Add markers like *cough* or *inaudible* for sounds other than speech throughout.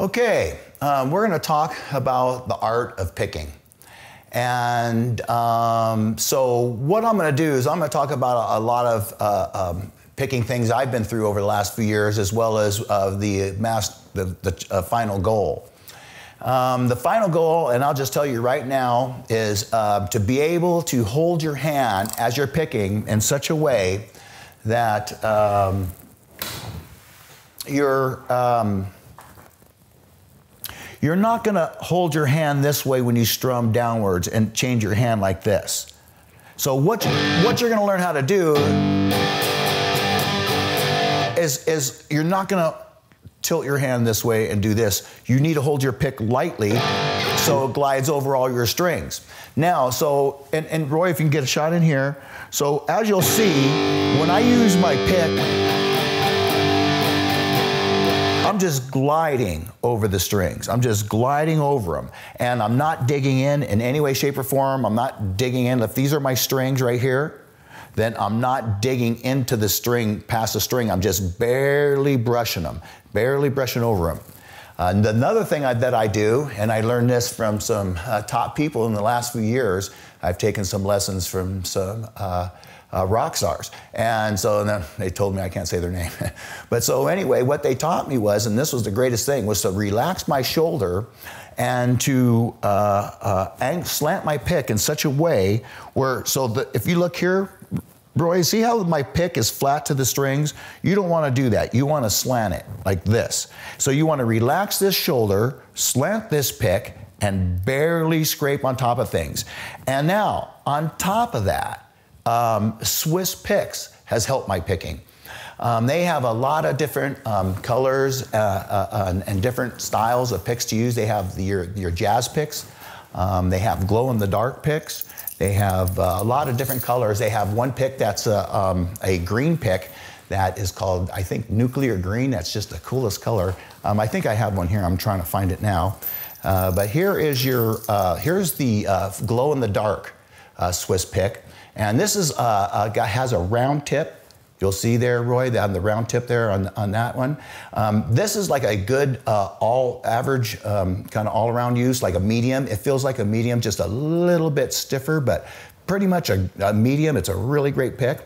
Okay, um, we're going to talk about the art of picking. And um, so, what I'm going to do is I'm going to talk about a, a lot of uh, um, picking things I've been through over the last few years, as well as uh, the, mass, the, the uh, final goal. Um, the final goal, and I'll just tell you right now, is uh, to be able to hold your hand as you're picking in such a way that um, you're um, you're not going to hold your hand this way when you strum downwards and change your hand like this. So what you, what you're going to learn how to do is is you're not going to tilt your hand this way and do this. You need to hold your pick lightly so it glides over all your strings. Now, so, and, and Roy, if you can get a shot in here. So as you'll see, when I use my pick, just gliding over the strings. I'm just gliding over them. And I'm not digging in in any way, shape, or form. I'm not digging in. If these are my strings right here, then I'm not digging into the string, past the string. I'm just barely brushing them, barely brushing over them. Uh, another thing I, that I do, and I learned this from some uh, top people in the last few years, I've taken some lessons from some uh, uh, rock stars. And so then they told me I can't say their name. *laughs* but so anyway, what they taught me was, and this was the greatest thing, was to relax my shoulder and to uh, uh, slant my pick in such a way where, so that if you look here, Roy, see how my pick is flat to the strings? You don't want to do that. You want to slant it like this. So you want to relax this shoulder, slant this pick, and barely scrape on top of things. And now, on top of that, um, Swiss Picks has helped my picking. Um, they have a lot of different um, colors uh, uh, uh, and, and, different styles of picks to use. They have the, your, your jazz picks. Um, they have glow in the dark picks. They have uh, a lot of different colors. They have one pick that's a, um, a, green pick that is called, I think, nuclear green. That's just the coolest color. Um, I think I have one here. I'm trying to find it now. Uh, but here is your, uh, here's the glow in the dark Swiss pick. And this is uh, a, has a round tip. You'll see there, Roy, on the round tip there on, on that one. Um, this is like a good uh, all average um, kind of all around use, like a medium. It feels like a medium, just a little bit stiffer, but pretty much a, a medium. It's a really great pick.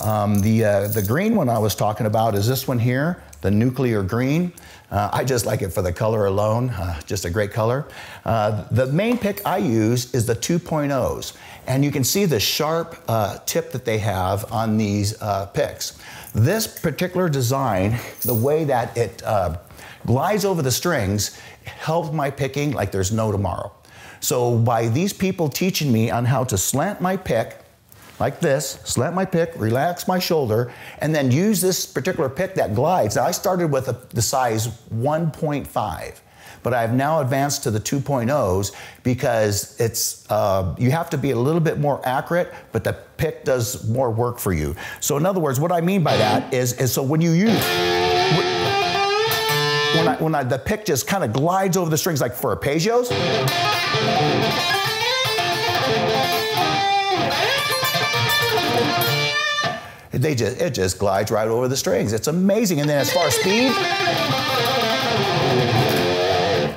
Um, the, uh, the green one I was talking about is this one here, the nuclear green. Uh, I just like it for the color alone, uh, just a great color. Uh, the main pick I use is the 2.0s. And you can see the sharp uh, tip that they have on these uh, picks. This particular design, the way that it uh, glides over the strings, helped my picking like there's no tomorrow. So by these people teaching me on how to slant my pick, like this, slant my pick, relax my shoulder, and then use this particular pick that glides. Now I started with a, the size 1.5 but I've now advanced to the 2.0s because it's uh, you have to be a little bit more accurate, but the pick does more work for you. So in other words, what I mean by that is, is so when you use when I, when I, the pick just kind of glides over the strings like for arpeggios. They just it just glides right over the strings. It's amazing. And then as far as speed,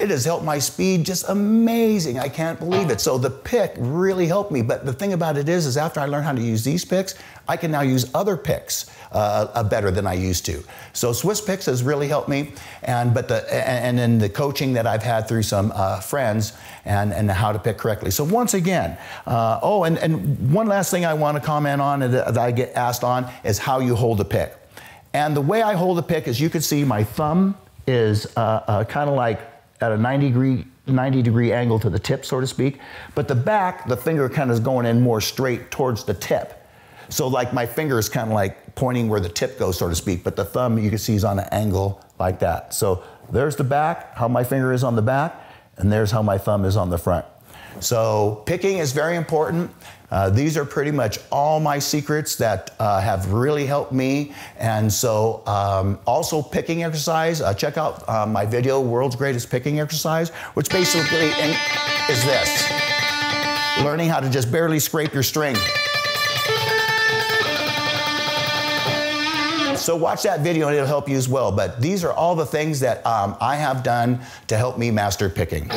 it has helped my speed just amazing. I can't believe it. So the pick really helped me. But the thing about it is, is after I learned how to use these picks, I can now use other picks uh, uh, better than I used to. So Swiss Picks has really helped me. And but the and then the coaching that I've had through some uh, friends and and how to pick correctly. So once again, uh, oh, and and one last thing I want to comment on that I get asked on is how you hold a pick. And the way I hold a pick is you can see my thumb is uh, uh, kind of like at a 90 degree 90 degree angle to the tip, so to speak. But the back, the finger kind of is going in more straight towards the tip. So like my finger is kind of like pointing where the tip goes, so to speak. But the thumb you can see is on an angle like that. So there's the back, how my finger is on the back, and there's how my thumb is on the front. So picking is very important. Uh, these are pretty much all my secrets that uh, have really helped me. And so, um, also picking exercise. Uh, check out uh, my video, World's Greatest Picking Exercise, which basically is this learning how to just barely scrape your string. So watch that video and it'll help you as well. But these are all the things that um, I have done to help me master picking.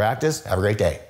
Practice. Have a great day.